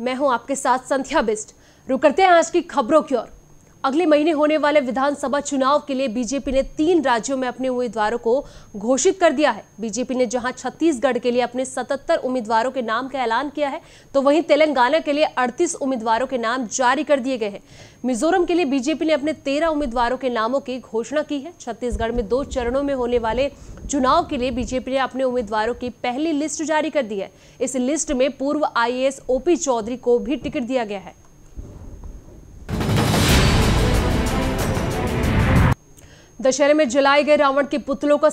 मैं हूँ आपके साथ संध्या बिस्ट। रुक करते हैं आज की खबरों की ओर। अगले महीने होने वाले विधानसभा चुनाव के लिए बीजेपी ने तीन राज्यों में अपने उम्मीदवारों को घोषित कर दिया है। बीजेपी ने जहाँ छत्तीसगढ़ के लिए अपने 77 उम्मीदवारों के नाम का ऐलान किया है तो वहीं तेलंगाना के लिए 38 उम्मीदवारों के नाम जारी कर दिए गए हैं। मिजोरम के लिए बीजेपी ने अपने तेरह उम्मीदवारों के नामों की घोषणा की है। छत्तीसगढ़ में दो चरणों में होने वाले चुनाव के लिए बीजेपी ने अपने उम्मीदवारों की पहली लिस्ट जारी कर दी है। इस लिस्ट में पूर्व आईएएस ओपी चौधरी को भी टिकट दिया गया है। दशहरे में जलाए गए रावण के पुतलों का